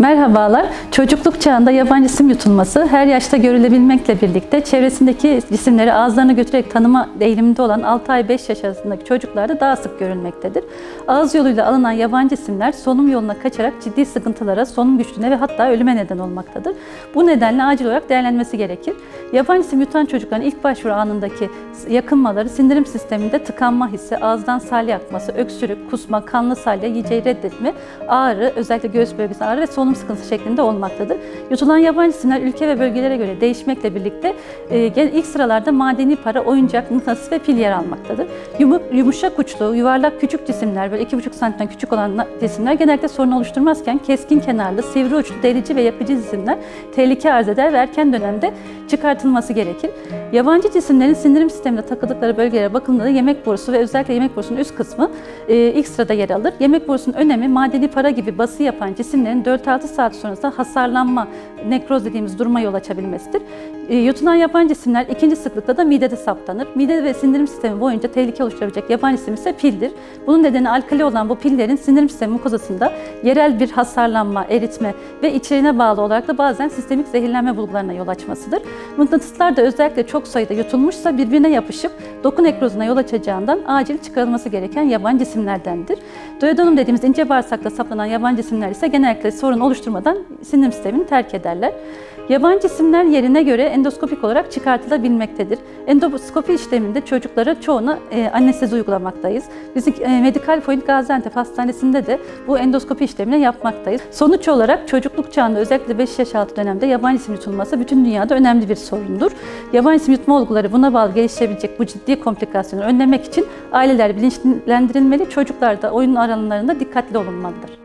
Merhabalar. Çocukluk çağında yabancı isim yutulması her yaşta görülebilmekle birlikte çevresindeki cisimleri ağızlarına götürerek tanıma eğiliminde olan 6 ay 5 yaş arasındaki çocuklarda daha sık görülmektedir. Ağız yoluyla alınan yabancı isimler solunum yoluna kaçarak ciddi sıkıntılara, solunum güçlüğüne ve hatta ölüme neden olmaktadır. Bu nedenle acil olarak değerlenmesi gerekir. Yabancı isim yutan çocukların ilk başvuru anındaki yakınmaları sindirim sisteminde tıkanma hissi, ağızdan salya akması, öksürük, kusma, kanlı salya, yiyeceği reddetme, ağrı, özellikle göğüs bölgesi ağrı ve solunum sıkıntısı şeklinde olmaktadır. Yutulan yabancı isimler ülke ve bölgelere göre değişmekle birlikte e, ilk sıralarda madeni para, oyuncak, mıknatıs ve pil yer almaktadır. Yumuşak uçlu, yuvarlak küçük cisimler, böyle 2,5 santimden küçük olan cisimler genellikle sorun oluşturmazken keskin kenarlı, sivri uçlu, delici ve yakıcı cisimler tehlike arz eder ve erken dönemde çıkartılması gerekir. Yabancı cisimlerin sindirim sisteminde takıldıkları bölgelere bakıldığında yemek borusu ve özellikle yemek borusunun üst kısmı e, ilk sırada yer alır. Yemek borusunun önemi madeni para gibi bası yapan cisimlerin 4-6 saat sonrasında hasarlanma, nekroz dediğimiz duruma yol açabilmesidir. E, yutulan yabancı cisimler ikinci sıklıkta da midede saptanır. Mide ve sindirim sistemi boyunca tehlike oluşturabilecek yabancı cisim ise pildir. Bunun nedeni alkali olan bu pillerin sindirim sistemi mukozasında yerel bir hasarlanma, eritme ve içeriğine bağlı olarak da bazen sistemik zehirlenme bulgularına yol açmasıdır. Mıknatıslar da özellikle çok sayıda yutulmuşsa birbirine yapışıp doku nekrozuna yol açacağından acil çıkarılması gereken yabancı cisimlerdendir. Duodenum dediğimiz ince bağırsakta saplanan yabancı cisimler ise genellikle sorun oluşturmadan sindirim sistemini terk ederler. Yabancı cisimler yerine göre endoskopik olarak çıkartılabilmektedir. Endoskopi işleminde çocuklara çoğuna e, anestezi uygulamaktayız. Biz e, Medical Point Gaziantep Hastanesi'nde de bu endoskopi işlemini yapmaktayız. Sonuç olarak çocukluk çağında özellikle 5 yaş altı dönemde yabancı cisim yutulması bütün dünyada önemli bir sorundur. Yabancı cisim yutma olguları buna bağlı gelişebilecek bu ciddi komplikasyonları önlemek için aileler bilinçlendirilmeli, çocuklar da oyun alanlarında dikkatli olunmalıdır.